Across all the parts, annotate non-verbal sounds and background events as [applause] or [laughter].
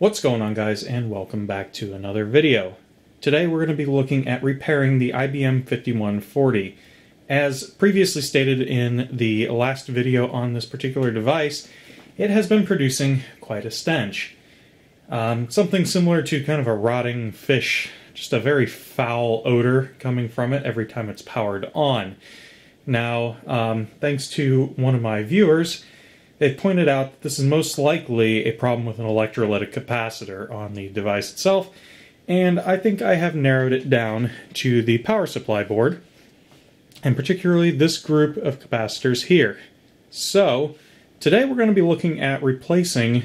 What's going on guys and welcome back to another video. Today we're going to be looking at repairing the IBM 5140. As previously stated in the last video on this particular device, it has been producing quite a stench. Um, something similar to kind of a rotting fish, just a very foul odor coming from it every time it's powered on. Now, um, thanks to one of my viewers, they pointed out that this is most likely a problem with an electrolytic capacitor on the device itself, and I think I have narrowed it down to the power supply board, and particularly this group of capacitors here. So, today we're going to be looking at replacing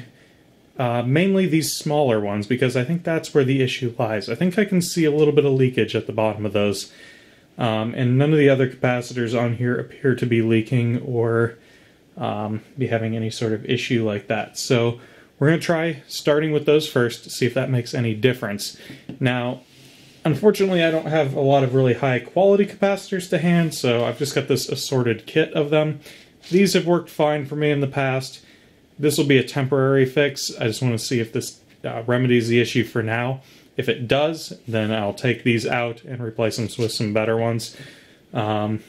uh, mainly these smaller ones because I think that's where the issue lies. I think I can see a little bit of leakage at the bottom of those, um, and none of the other capacitors on here appear to be leaking or um, be having any sort of issue like that. So we're going to try starting with those first to see if that makes any difference. Now, unfortunately, I don't have a lot of really high quality capacitors to hand, so I've just got this assorted kit of them. These have worked fine for me in the past. This will be a temporary fix. I just want to see if this uh, remedies the issue for now. If it does, then I'll take these out and replace them with some better ones. Um,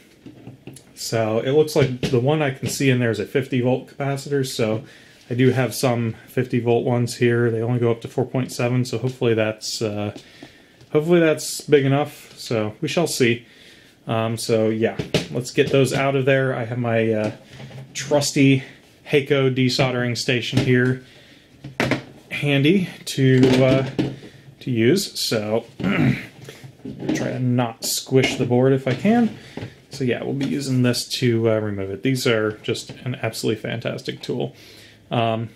so it looks like the one I can see in there is a 50 volt capacitor. So I do have some 50 volt ones here. They only go up to 4.7, so hopefully that's uh, hopefully that's big enough. So we shall see. Um, so yeah, let's get those out of there. I have my uh, trusty Hakko desoldering station here handy to uh, to use. So [clears throat] try to not squish the board if I can. So yeah, we'll be using this to uh, remove it. These are just an absolutely fantastic tool. Um,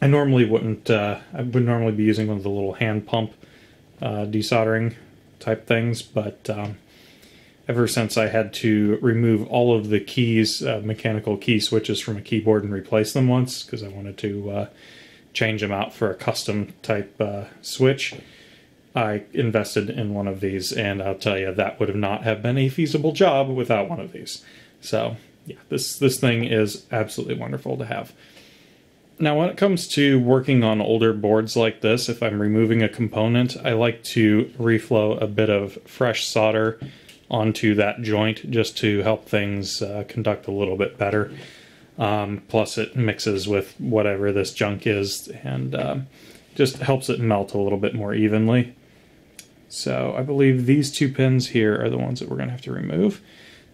I normally wouldn't, uh, I would normally be using one of the little hand pump uh, desoldering type things, but um, ever since I had to remove all of the keys, uh, mechanical key switches from a keyboard and replace them once, because I wanted to uh, change them out for a custom type uh, switch, I invested in one of these, and I'll tell you that would have not have been a feasible job without one of these. So yeah, this this thing is absolutely wonderful to have. Now, when it comes to working on older boards like this, if I'm removing a component, I like to reflow a bit of fresh solder onto that joint just to help things uh, conduct a little bit better. Um, plus, it mixes with whatever this junk is and um, just helps it melt a little bit more evenly. So I believe these two pins here are the ones that we're going to have to remove.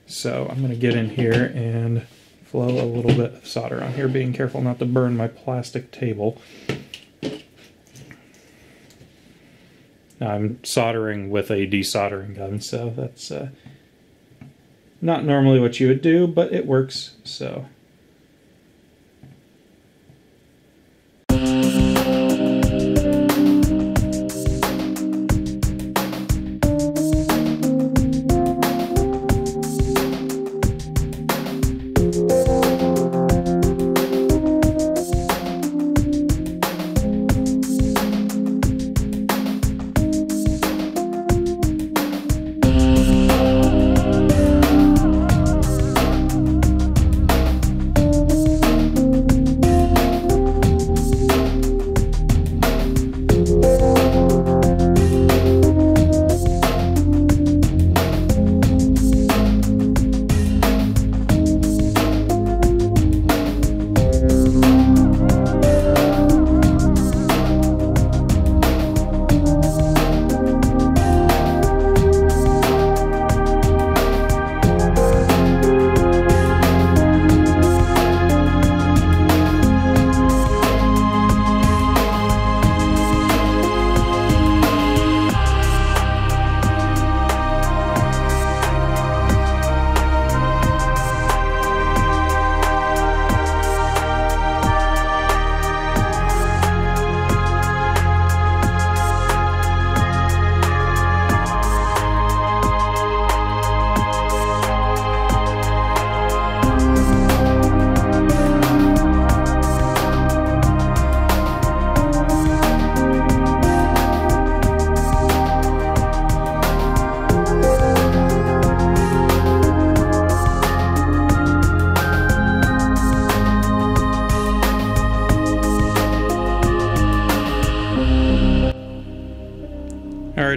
So I'm going to get in here and flow a little bit of solder on here, being careful not to burn my plastic table. Now I'm soldering with a desoldering gun, so that's uh, not normally what you would do, but it works, so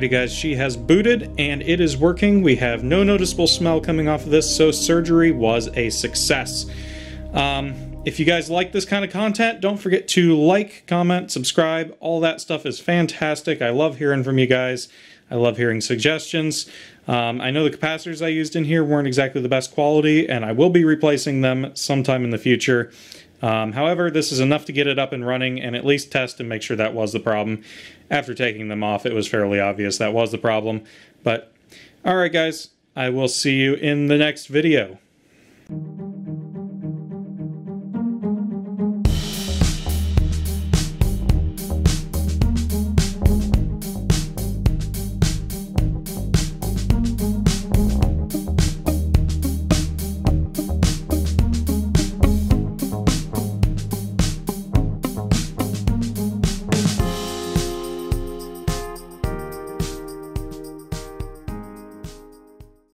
Alrighty guys, she has booted and it is working. We have no noticeable smell coming off of this, so surgery was a success. Um, if you guys like this kind of content, don't forget to like, comment, subscribe. All that stuff is fantastic. I love hearing from you guys. I love hearing suggestions. Um, I know the capacitors I used in here weren't exactly the best quality, and I will be replacing them sometime in the future. Um, however, this is enough to get it up and running and at least test and make sure that was the problem. After taking them off, it was fairly obvious that was the problem. But, alright guys, I will see you in the next video.